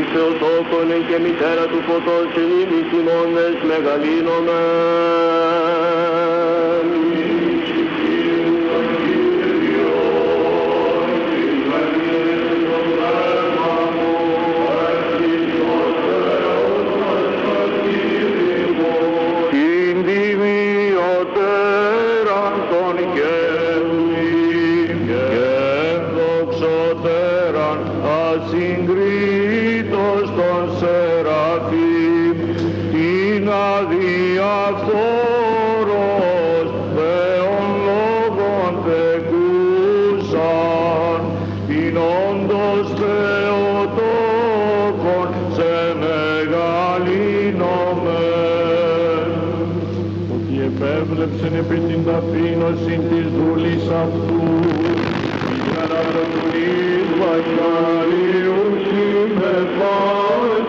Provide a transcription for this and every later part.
Η Θεοτόκον και μητέρα του φωτός ημείς ημώνες μεγαλύνομεν. Την αδιαφθόρος Θεόν λόγων τεκούσαν την όντως Θεοτόκον σε μεγαλύνομεν ότι επέβλεψεν επί την ταπείνωση της δούλης αυτού. Την αναπροτουής βαγιάριουσι με πάτεγενε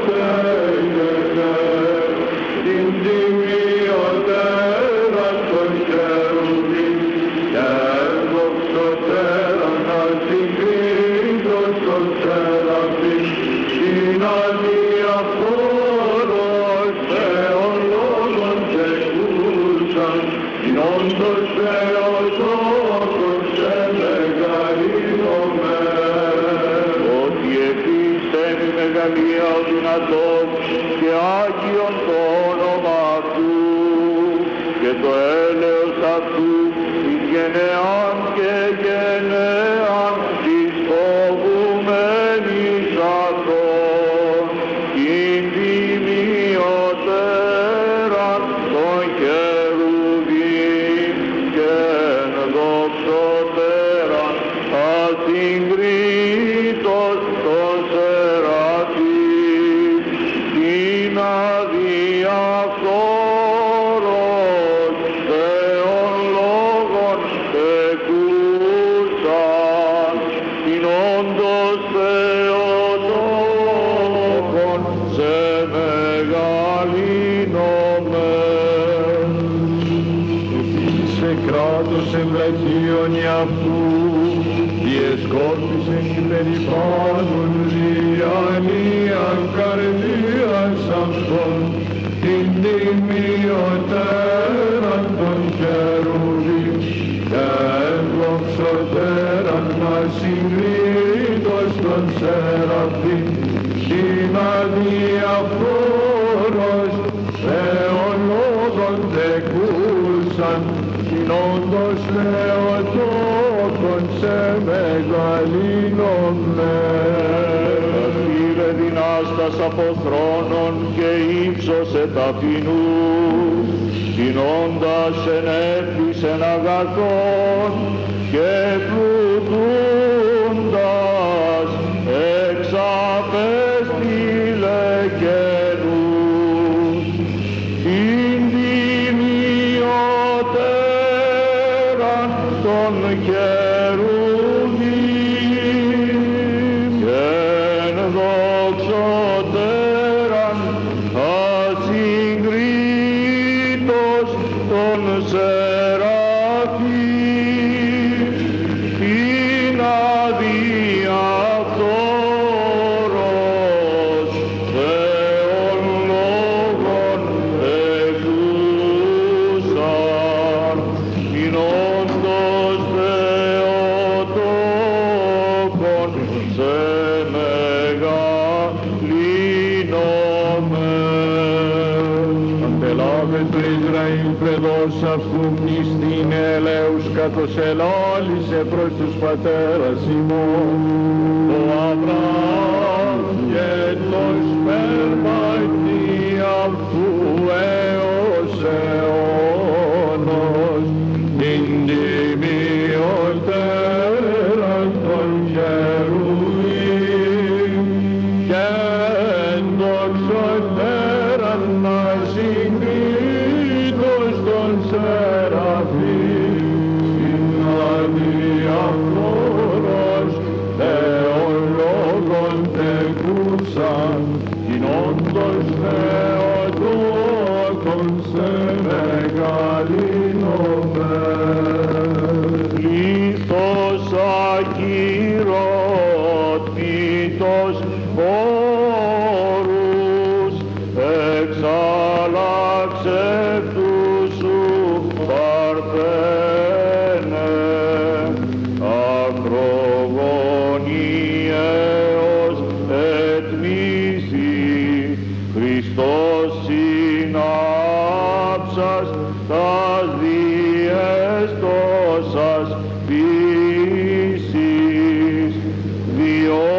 επίστεν η μεγαλεία ο δυνατός και Άγιον το όνομα Αυτού και το έλεος Αυτού την όντως Θεοτόκον σε μεγαλύνομεν. σε κράτος ευλαχίων αυτούς, διεσκόρπισε η περιπάτων διανοίαν καρδίας αυτών, την τιμιωτέραν από θρόνων και ύψωσε ταπεινούς, την όντας ενέφησεν αγαθών και πλουτούντας Αντελάβε το Ισραήλ πρεδός αυτού μνηστήν ελέους καθώς ελάλησε προς τους πατέρας ημών. Το Αβραάμ και το σπέρματι λόγων τεκούσαν την όντως Θεοτόκον σε μεγαλύνομεν. Λίθος ακυρωτήτως συνάψας τας διέστωσας φύσης διό